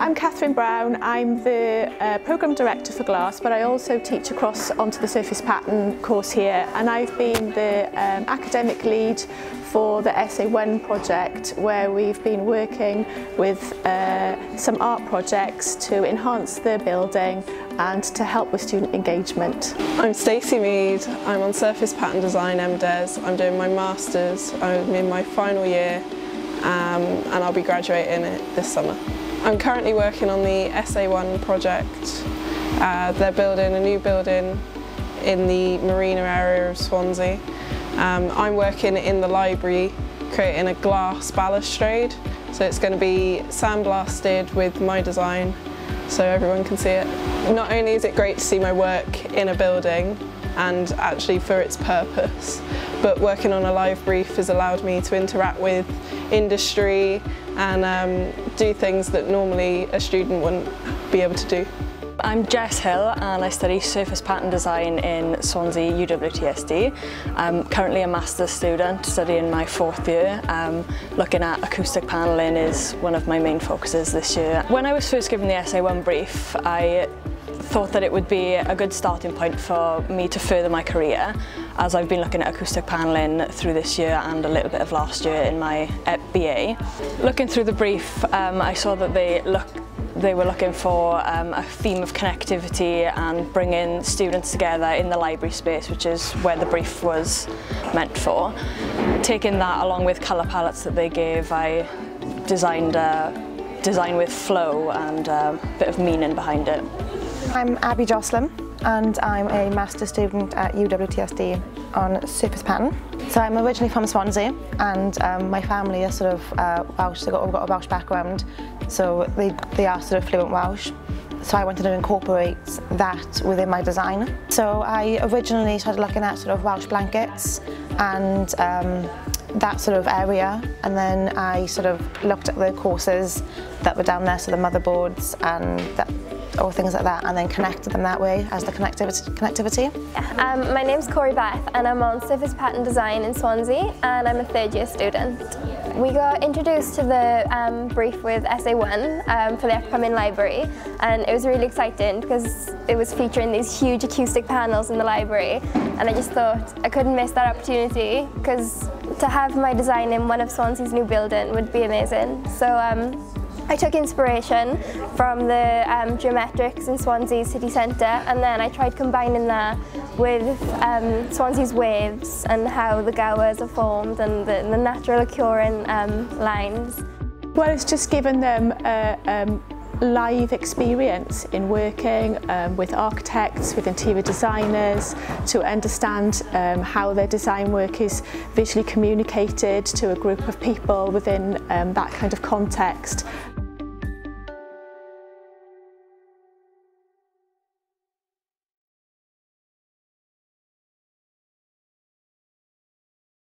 I'm Catherine Brown. I'm the uh, Programme Director for GLASS, but I also teach across onto the surface pattern course here. And I've been the um, academic lead for the SA1 project, where we've been working with uh, some art projects to enhance the building and to help with student engagement. I'm Stacey Mead. I'm on Surface Pattern Design MDes. I'm doing my Masters. I'm in my final year um, and I'll be graduating this summer. I'm currently working on the SA1 project. Uh, they're building a new building in the marina area of Swansea. Um, I'm working in the library creating a glass balustrade so it's going to be sandblasted with my design so everyone can see it. Not only is it great to see my work in a building and actually for its purpose, but working on a live brief has allowed me to interact with industry and um, do things that normally a student wouldn't be able to do. I'm Jess Hill and I study surface pattern design in Swansea UWTSD. I'm currently a master's student studying my fourth year. Um, looking at acoustic panelling is one of my main focuses this year. When I was first given the SA1 brief, I thought that it would be a good starting point for me to further my career as I've been looking at acoustic panelling through this year and a little bit of last year in my BA. Looking through the brief, um, I saw that they look they were looking for um, a theme of connectivity and bringing students together in the library space, which is where the brief was meant for. Taking that along with colour palettes that they gave, I designed a design with flow and a bit of meaning behind it. I'm Abby Jocelyn and I'm a master's student at UWTSD on Surface Pattern. So I'm originally from Swansea and um, my family are sort of uh, Welsh, they've got, got a Welsh background, so they, they are sort of fluent Welsh. So I wanted to incorporate that within my design. So I originally started looking at sort of Welsh blankets and um, that sort of area and then I sort of looked at the courses that were down there, so the motherboards and that or things like that and then connected them that way as the connectivity. connectivity. Yeah. Um, my name's Corey Beth and I'm on Surface Pattern Design in Swansea and I'm a third year student. We got introduced to the um, brief with SA1 um, for the upcoming library and it was really exciting because it was featuring these huge acoustic panels in the library and I just thought I couldn't miss that opportunity because to have my design in one of Swansea's new building would be amazing. So um, I took inspiration from the um, geometrics in Swansea city centre and then I tried combining that with um, Swansea's waves and how the gowers are formed and the, the natural occurring um, lines. Well, it's just given them a um, live experience in working um, with architects, with interior designers, to understand um, how their design work is visually communicated to a group of people within um, that kind of context